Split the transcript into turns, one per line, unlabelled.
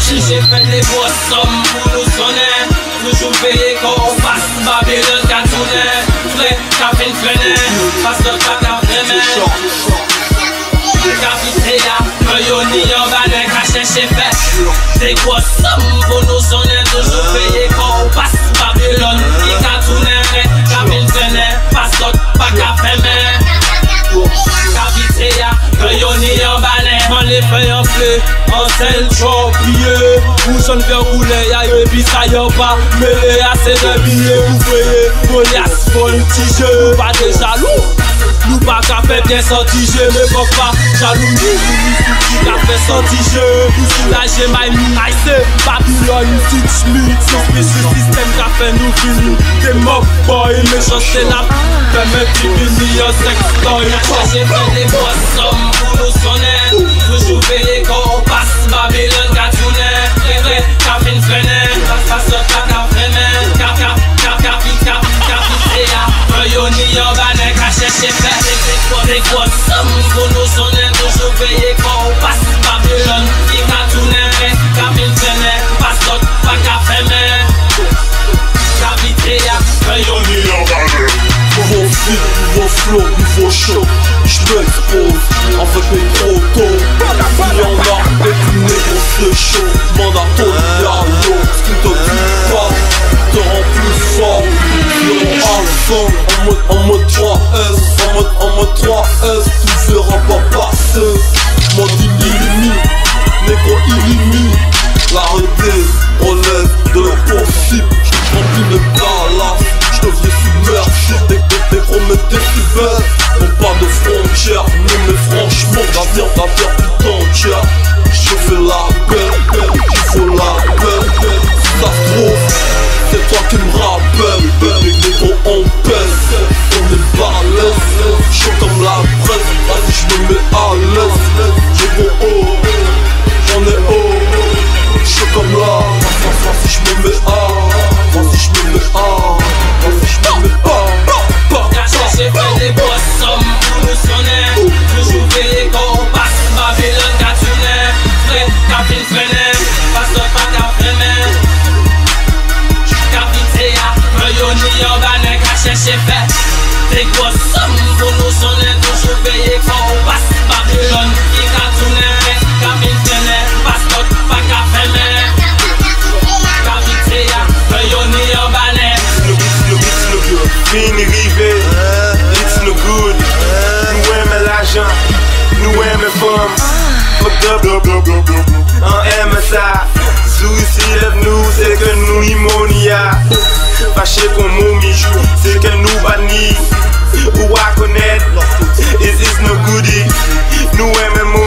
Chiche fèt le bòs som pou nou sonè Toujou peye kon pas Babè lè katounè Fre, ka fin frenè Pas lè ka ta fremè Kapite ya, mè yo ni yon banè Kache che fèt Le bòs som pou nou sonè sel chok liye Ou son ver koule ya yo epi sa yo pa. Mele ya se de biye ou feye Kone as voltije Nou pa de jalou Nou pa ka fe bien santije Me fok pa jalou ni ou ni sou ki ka fe santije Ou sou la jemay mi naise Babylon tout schmut Suspicious system ka fe nou fini. Te mok boy me chose la Feme pipi ni yo sex toy. Chache fe de bosom pou nou sonen Babylon ka ka fin se ni
Fit, nouveau flow, nouveau show. J'm'expose, en fait mais trop tôt. Il y en a des plus négros de chaud Demande à ton dialogue, ce qui te dit pas. Te rend plus fort, violon fond En mode, en mode 3S, en mode, en mode 3S Tu verras pas passer. Mode illimité, négro illimité. La redé, relève de l'impossible. J'remplis mes palaces, j'deviens submergé Gros des décibels N'ont pas de frontières, mais, mais franchement L'avenir, l'avenir tout entière. Je fais la belle, il faut la Si ça se trouve, c'est toi qui me rappelle Les négros on pèse, on est balèze Chaud comme la presse, vas-y je me mets à l'aise. J'ai mon haut, j'en ai haut. Chaud comme la, vas-y je me mets à
chercher vert, Fache kon momijou Se
ke nou banis Ou wakonet Is is nou goudi Nou eme mou